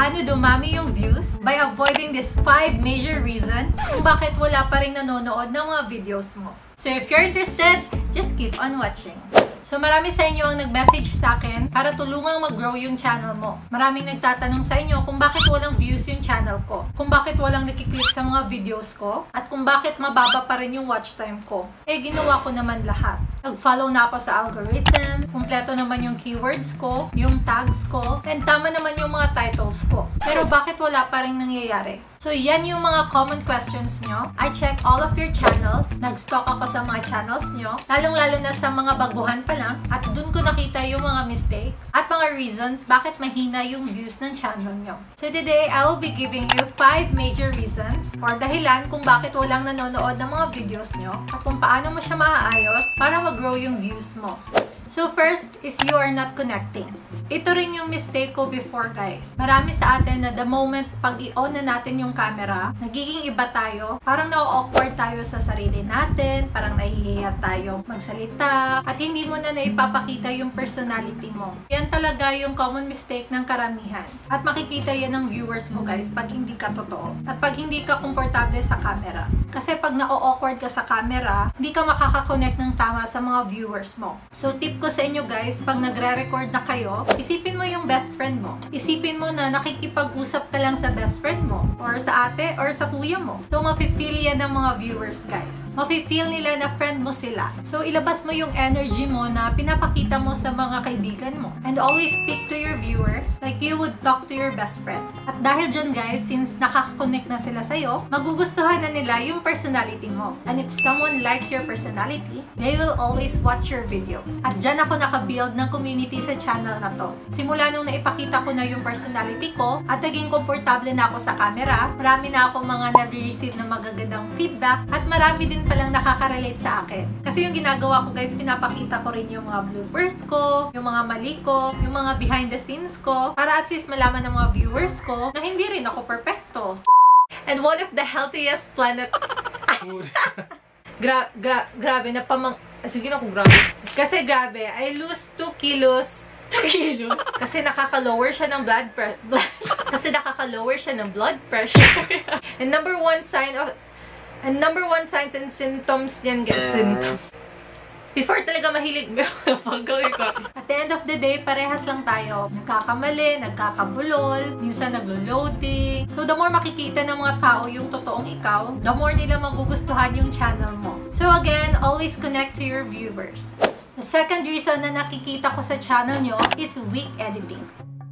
paano dumami yung views by avoiding this 5 major reason kung bakit wala pa rin nanonood ng mga videos mo. So if you're interested, just keep on watching. So marami sa inyo ang nag-message sa akin para tulungang mag-grow yung channel mo. Maraming nagtatanong sa inyo kung bakit walang views yung channel ko, kung bakit walang nakiklik sa mga videos ko, at kung bakit mababa pa rin yung watch time ko. Eh ginawa ko naman lahat. Nag-follow na ako sa algorithm, kumpleto naman yung keywords ko, yung tags ko, and tama naman yung mga titles ko. Pero bakit wala pa rin nangyayari? So, yan yung mga common questions nyo. I check all of your channels. Nag-stalk ako sa mga channels nyo. Lalong-lalo na sa mga baguhan pa lang. At dun ko nakita yung mga mistakes at mga reasons bakit mahina yung views ng channel nyo. So, today, I will be giving you 5 major reasons or dahilan kung bakit walang nanonood ng mga videos nyo at kung paano mo siya maaayos para mag-grow yung views mo. So first is you are not connecting. Ito rin yung mistake ko before guys. Marami sa atin na the moment pag i-on na natin yung camera, nagiging iba tayo. Parang na-awkward tayo sa sarili natin, parang nahihiya tayo magsalita, at hindi mo na naipapakita yung personality mo. Yan talaga yung common mistake ng karamihan. At makikita yan ng viewers mo guys pag hindi ka totoo. At pag hindi ka komportable sa camera. Kasi pag na-awkward ka sa camera, hindi ka makakakonect ng tama sa mga viewers mo. So tip ko sa inyo guys, pag nagre-record na kayo, isipin mo yung best friend mo. Isipin mo na nakikipag-usap ka lang sa best friend mo, or sa ate, or sa kuya mo. So, mafe-feel yan ng mga viewers guys. Mafe-feel nila na friend mo sila. So, ilabas mo yung energy mo na pinapakita mo sa mga kaibigan mo. And always speak to your viewers like you would talk to your best friend. At dahil dyan guys, since nakaka-connect na sila sa'yo, magugustuhan na nila yung personality mo. And if someone likes your personality, they will always watch your videos. At dyan ako nakabuild ng community sa channel na to. Simula nung naipakita ko na yung personality ko at naging komportable na ako sa camera, marami na ako mga nare-receive ng magagandang feedback at marami din palang nakaka-relate sa akin. Kasi yung ginagawa ko guys, pinapakita ko rin yung mga bloopers ko, yung mga mali ko, yung mga behind the scenes ko, para at least malaman ng mga viewers ko na hindi rin ako perfecto. And one of the healthiest planet... gra gra grabe na pamang Sige na kung grabe. Kasi grabe, I lose 2 kilos 2 kilos. Kasi nakaka-lower siya ng blood pressure. Kasi nakaka-lower siya ng blood pressure. and number one sign of and number one signs and symptoms niyan guys. Symptoms. Before talaga mahilig mo gawin ko. At the end of the day, parehas lang tayo. Nagkakamali, nagkakabulol, minsan naglo-loading. So, the more makikita ng mga tao yung totoong ikaw, the more nila magugustuhan yung channel mo. So, again, always connect to your viewers. The second reason na nakikita ko sa channel nyo is weak editing.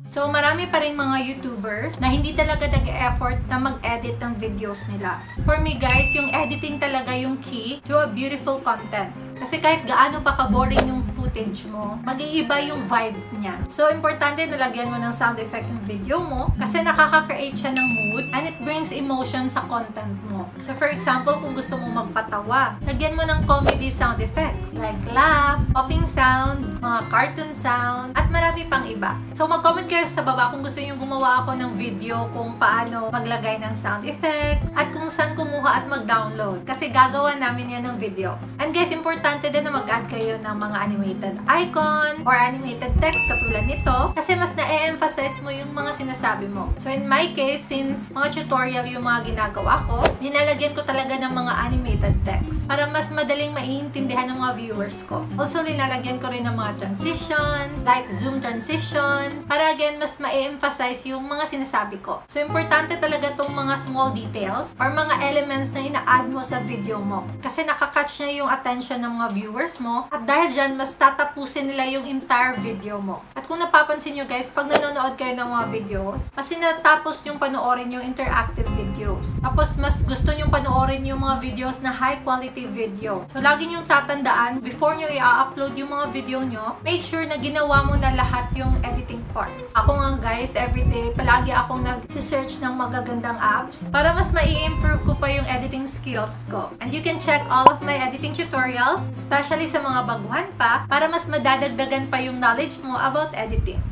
So, marami pa rin mga YouTubers na hindi talaga nag-effort na mag-edit ng videos nila. For me guys, yung editing talaga yung key to a beautiful content. Kasi kahit gaano pa ka-boring yung footage mo, mag-iiba yung vibe niya. So, importante na lagyan mo ng sound effect yung video mo kasi nakaka-create siya ng mood and it brings emotion sa content. So, for example, kung gusto mo magpatawa, lagyan mo ng comedy sound effects like laugh, popping sound, mga cartoon sound, at marami pang iba. So, mag-comment kayo sa baba kung gusto nyo gumawa ako ng video kung paano maglagay ng sound effects at kung saan kumuha at mag-download. Kasi gagawa namin yan ng video. And guys, important importante din na mag-add kayo ng mga animated icon or animated text katulad nito kasi mas na-emphasize mo yung mga sinasabi mo. So in my case, since mga tutorial yung mga ginagawa ko, dinalagyan ko talaga ng mga animated text para mas madaling maiintindihan ng mga viewers ko. Also, linalagyan ko rin ng mga transitions, like zoom transitions, para again, mas ma-emphasize yung mga sinasabi ko. So, importante talaga tong mga small details or mga elements na ina-add mo sa video mo. Kasi nakakatch niya yung attention ng mga viewers mo. At dahil dyan, mas tatapusin nila yung entire video mo. At kung napapansin nyo guys, pag nanonood kayo ng mga videos, mas sinatapos yung panoorin yung interactive videos. Tapos mas gusto nyo panoorin yung mga videos na high quality video. So lagi nyo tatandaan, before nyo i-upload yung mga video nyo, make sure na ginawa mo na lahat yung editing part. Ako nga guys, everyday, palagi akong nag-search ng magagandang apps para mas mai-improve ko pa yung editing skills ko. And you can check all of my editing tutorials especially sa mga baguhan pa, para mas madadagdagan pa yung knowledge mo about editing.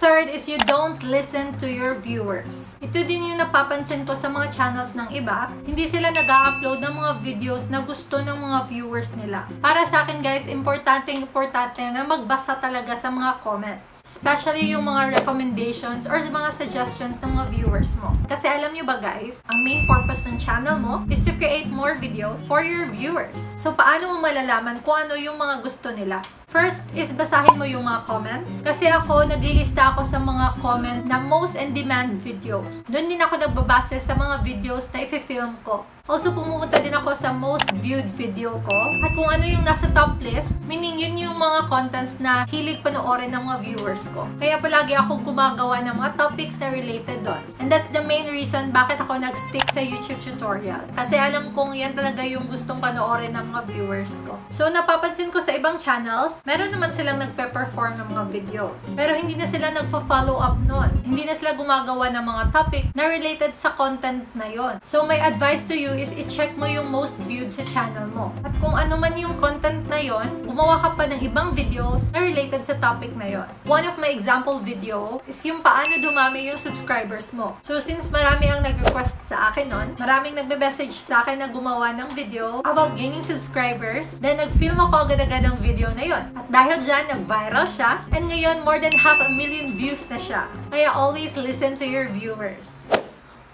Third is you don't listen to your viewers. Ito din yung napapansin ko sa mga channels ng iba. Hindi sila nag-upload ng mga videos na gusto ng mga viewers nila. Para sa akin guys, importante importante na magbasa talaga sa mga comments. Especially yung mga recommendations or mga suggestions ng mga viewers mo. Kasi alam nyo ba guys, ang main purpose ng channel mo is to create more videos for your viewers. So paano mo malalaman kung ano yung mga gusto nila? First is basahin mo yung mga comments. Kasi ako, naglilista ako sa mga comment na most in demand videos. Doon din ako nagbabase sa mga videos na i-film ko. Also, pumunta din ako sa most viewed video ko. At kung ano yung nasa top list, meaning yun yung mga contents na hilig panoorin ng mga viewers ko. Kaya palagi ako gumagawa ng mga topics na related doon. And that's the main reason bakit ako nag-stick sa YouTube tutorial. Kasi alam kong yan talaga yung gustong panoorin ng mga viewers ko. So, napapansin ko sa ibang channels, meron naman silang nagpe-perform ng mga videos. Pero hindi na sila nagpa-follow up nun. Hindi na sila gumagawa ng mga topic na related sa content na yon. So, my advice to you is i-check mo yung most viewed sa channel mo. At kung ano man yung content na yon, gumawa ka pa ng ibang videos na related sa topic na yon. One of my example video is yung paano dumami yung subscribers mo. So since marami ang nag-request sa akin nun, maraming nagbe-message sa akin na gumawa ng video about gaining subscribers, then nag-film ako agad-agad ng video na yon. At dahil dyan, nag-viral siya, and ngayon more than half a million views na siya. Kaya always listen to your viewers.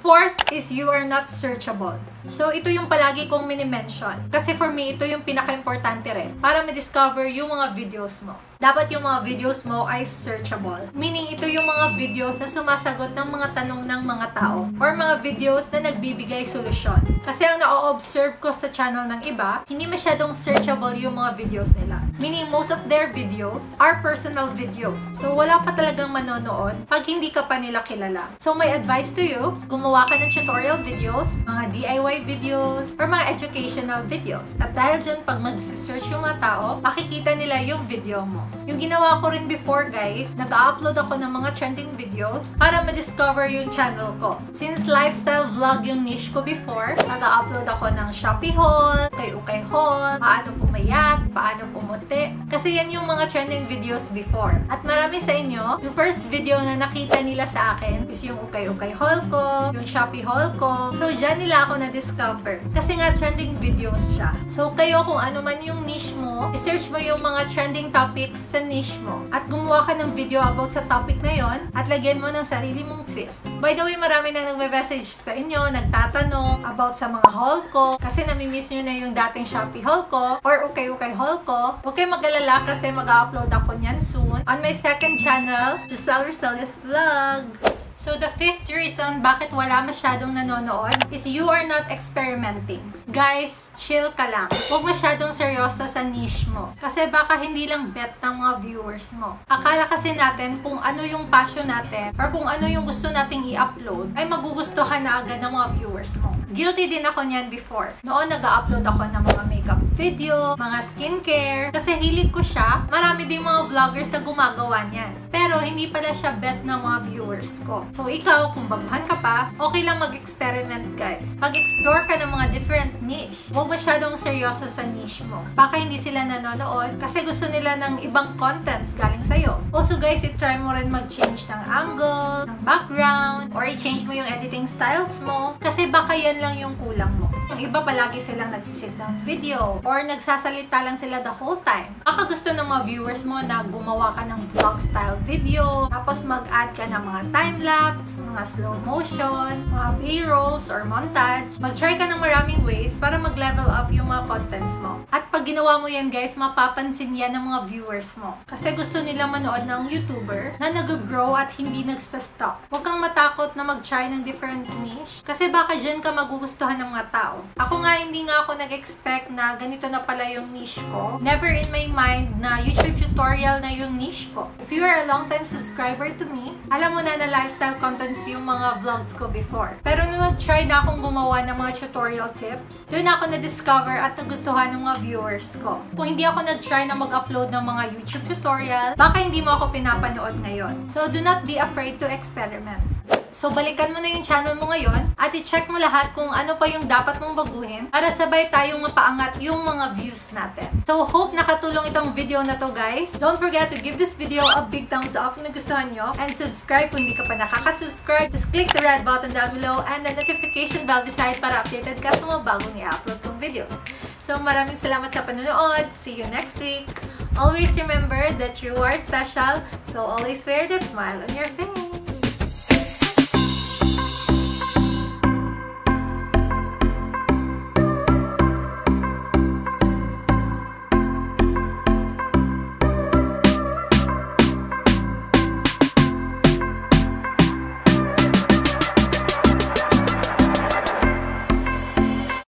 Fourth is you are not searchable. So, ito yung palagi kong mini-mention. Kasi for me, ito yung pinaka-importante rin para ma-discover yung mga videos mo dapat yung mga videos mo ay searchable. Meaning, ito yung mga videos na sumasagot ng mga tanong ng mga tao or mga videos na nagbibigay solusyon. Kasi ang na-observe ko sa channel ng iba, hindi masyadong searchable yung mga videos nila. Meaning, most of their videos are personal videos. So, wala pa talagang manonood pag hindi ka pa nila kilala. So, my advice to you, gumawa ka ng tutorial videos, mga DIY videos, or mga educational videos. At dahil dyan, pag mag-search yung mga tao, makikita nila yung video mo. Yung ginawa ko rin before guys, nag-upload ako ng mga trending videos para ma-discover yung channel ko. Since lifestyle vlog yung niche ko before, nag-upload ako ng Shopee haul, kay Ukay haul, paano pumayat, paano pumuti. Kasi yan yung mga trending videos before. At marami sa inyo, yung first video na nakita nila sa akin is yung Ukay Ukay haul ko, yung Shopee haul ko. So, dyan nila ako na-discover. Kasi nga trending videos siya. So, kayo kung ano man yung niche mo, i-search mo yung mga trending topics sa niche mo at gumawa ka ng video about sa topic na yon at lagyan mo ng sarili mong twist. By the way, marami na nagme-message sa inyo, nagtatanong about sa mga haul ko kasi namimiss nyo na yung dating Shopee haul ko or ukay-ukay haul ko. Huwag kayo mag-alala kasi mag-upload ako niyan soon on my second channel, Giselle Rosellis Vlog. So, the fifth reason bakit wala masyadong nanonood is you are not experimenting. Guys, chill ka lang. Huwag masyadong seryoso sa niche mo. Kasi baka hindi lang bet ng mga viewers mo. Akala kasi natin kung ano yung passion natin or kung ano yung gusto nating i-upload ay magugustuhan na agad ng mga viewers mo. Guilty din ako niyan before. Noon nag-upload ako ng mga makeup video, mga skincare. Kasi hilig ko siya. Marami din mga vloggers na gumagawa niyan. Pero hindi pala siya bet ng mga viewers ko. So, ikaw, kung baguhan ka pa, okay lang mag-experiment, guys. Mag-explore ka ng mga different niche. Huwag masyadong seryoso sa niche mo. Baka hindi sila nanonood kasi gusto nila ng ibang contents galing sa'yo. Also, guys, i-try mo rin mag-change ng angle, ng background, or i-change mo yung editing styles mo. Kasi baka yan lang yung kulang mo. Yung iba palagi silang nagsisit ng video or nagsasalita lang sila the whole time. Baka gusto ng mga viewers mo na gumawa ka ng vlog style video, tapos mag-add ka ng mga time-lapse, mga slow motion, mga b-rolls or montage. Mag-try ka ng maraming ways para mag-level up yung mga contents mo. At pag ginawa mo yan guys, mapapansin yan ng mga viewers mo. Kasi gusto nila manood ng YouTuber na nag-grow at hindi nagsta-stop. Huwag kang matakot na mag-try ng different niche kasi baka dyan ka magugustuhan ng mga tao. Ako nga, hindi nga ako nag-expect na ganito na pala yung niche ko. Never in my mind na YouTube tutorial na yung niche ko. If you are a long-time subscriber to me, alam mo na na lifestyle contents yung mga vlogs ko before. Pero nung nag-try na akong gumawa ng mga tutorial tips, doon ako na-discover at nagustuhan ng mga viewers ko. Kung hindi ako nag-try na mag-upload ng mga YouTube tutorial, baka hindi mo ako pinapanood ngayon. So, do not be afraid to experiment. So, balikan mo na yung channel mo ngayon at i-check mo lahat kung ano pa yung dapat mong baguhin para sabay tayong mapaangat yung mga views natin. So, hope nakatulong itong video na to guys. Don't forget to give this video a big thumbs up kung nagustuhan nyo and subscribe kung hindi ka pa nakaka-subscribe. Just click the red button down below and the notification bell beside para updated ka sa mga bagong i-upload kong videos. So, maraming salamat sa panonood. See you next week. Always remember that you are special, so always wear that smile on your face.